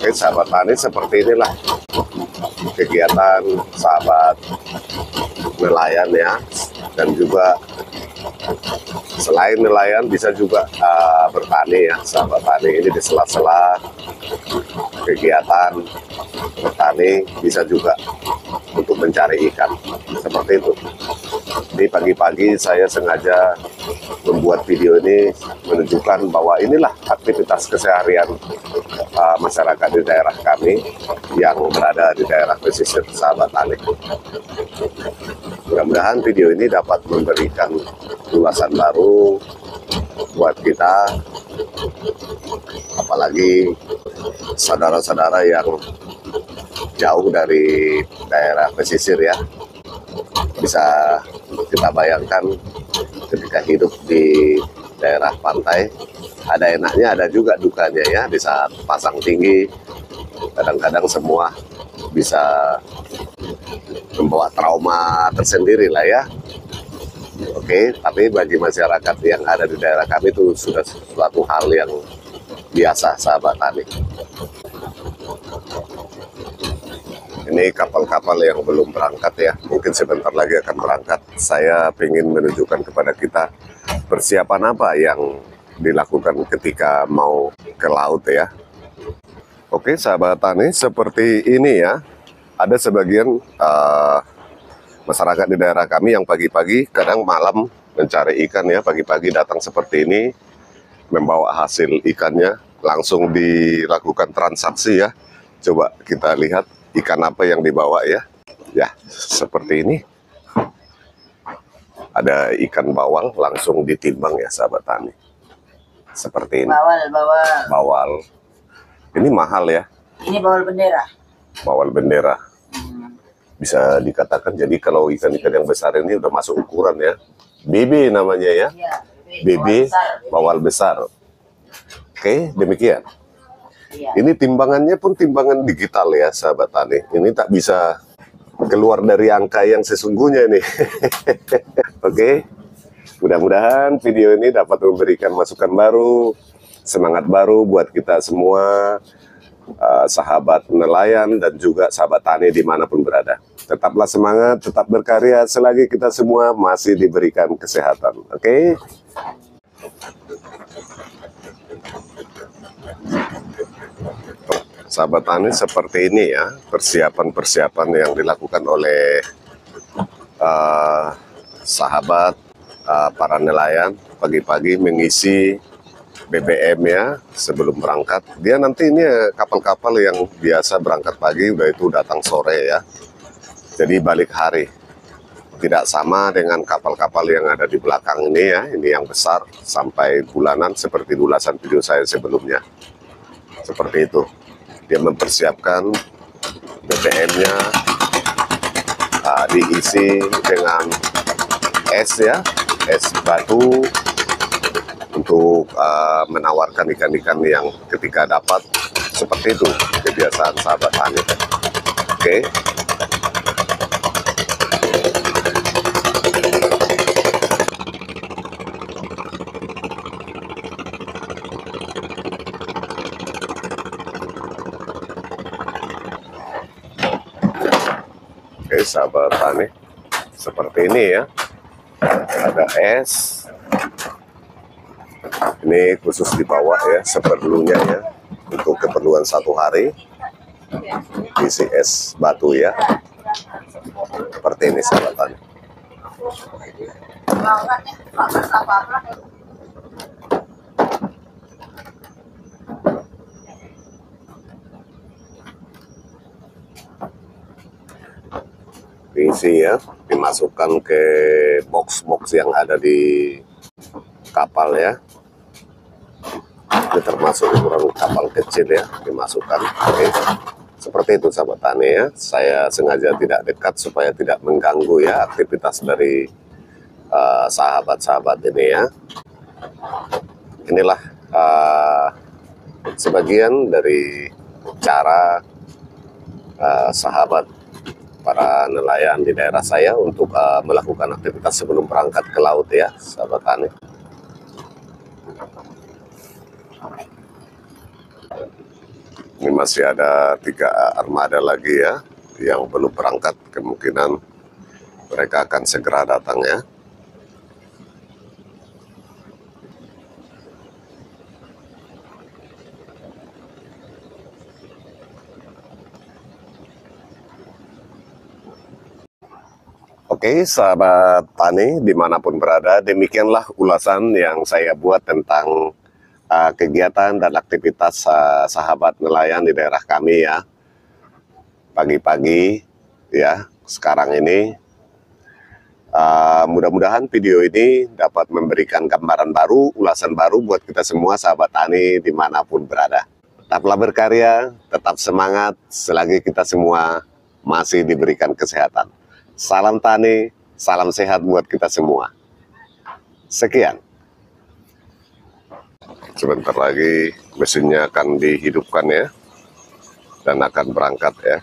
Oke, sahabat tani seperti inilah kegiatan sahabat nelayan ya. Dan juga selain nelayan bisa juga uh, bertani ya. Sahabat tani ini di sela-sela kegiatan bertani bisa juga untuk mencari ikan. Seperti itu di pagi-pagi saya sengaja membuat video ini menunjukkan bahwa inilah aktivitas keseharian uh, masyarakat di daerah kami yang berada di daerah pesisir sahabat tani mudah-mudahan video ini dapat memberikan ulasan baru buat kita apalagi saudara-saudara yang jauh dari daerah pesisir ya bisa kita bayangkan ketika hidup di daerah pantai ada enaknya ada juga dukanya ya di saat pasang tinggi kadang-kadang semua bisa membawa trauma tersendiri lah ya. Oke tapi bagi masyarakat yang ada di daerah kami itu sudah suatu hal yang biasa sahabat tani ini kapal-kapal yang belum berangkat ya. Mungkin sebentar lagi akan berangkat. Saya ingin menunjukkan kepada kita persiapan apa yang dilakukan ketika mau ke laut ya. Oke sahabat tani seperti ini ya. Ada sebagian uh, masyarakat di daerah kami yang pagi-pagi kadang malam mencari ikan ya. Pagi-pagi datang seperti ini membawa hasil ikannya. Langsung dilakukan transaksi ya. Coba kita lihat ikan apa yang dibawa ya. Ya, seperti ini. Ada ikan bawal langsung ditimbang ya sahabat tani. Seperti ini. Bawal, bawal. Bawal. Ini mahal ya. Ini bawal bendera. Bawal bendera. Bisa dikatakan jadi kalau ikan-ikan yang besar ini udah masuk ukuran ya. BB namanya ya. Iya. BB bawal besar. Oke, demikian. Iya. Ini timbangannya pun timbangan digital ya, sahabat tani. Ini tak bisa keluar dari angka yang sesungguhnya nih. Oke, mudah-mudahan video ini dapat memberikan masukan baru, semangat baru buat kita semua, uh, sahabat nelayan dan juga sahabat tani di mana pun berada. Tetaplah semangat, tetap berkarya selagi kita semua masih diberikan kesehatan. Oke. Sahabat tani seperti ini ya persiapan-persiapan yang dilakukan oleh uh, sahabat uh, para nelayan pagi-pagi mengisi BBM ya sebelum berangkat. Dia nanti ini kapal-kapal yang biasa berangkat pagi udah itu datang sore ya. Jadi balik hari. Tidak sama dengan kapal-kapal yang ada di belakang ini ya ini yang besar sampai bulanan seperti ulasan video saya sebelumnya. Seperti itu dia mempersiapkan BBM-nya uh, diisi dengan es ya, es batu untuk uh, menawarkan ikan-ikan yang ketika dapat seperti itu kebiasaan sahabat tani. Oke. Okay. Oke sahabat tani seperti ini ya. Ada es ini khusus dibawa ya seperlunya ya untuk keperluan satu hari. Isi es batu ya. Seperti ini sahabat tani diisi ya dimasukkan ke box-box yang ada di kapal ya. Ini termasuk ukuran kapal kecil ya dimasukkan. Oke. Seperti itu sahabat tani ya. Saya sengaja tidak dekat supaya tidak mengganggu ya aktivitas dari uh, sahabat-sahabat uh, ini ya. Inilah uh, sebagian dari cara uh, sahabat para nelayan di daerah saya untuk uh, melakukan aktivitas sebelum berangkat ke laut ya sahabat tani Ini masih ada tiga armada lagi ya yang belum berangkat. Kemungkinan mereka akan segera datang ya. Oke, sahabat tani di mana pun berada, demikianlah ulasan yang saya buat tentang uh, kegiatan dan aktivitas uh, sahabat nelayan di daerah kami ya. Pagi-pagi ya, sekarang ini. Uh, Mudah-mudahan video ini dapat memberikan gambaran baru, ulasan baru buat kita semua sahabat tani di mana pun berada. Tetaplah berkarya, tetap semangat selagi kita semua masih diberikan kesehatan. Salam tani, salam sehat buat kita semua. Sekian. Sebentar lagi mesinnya akan dihidupkan ya. Dan akan berangkat ya.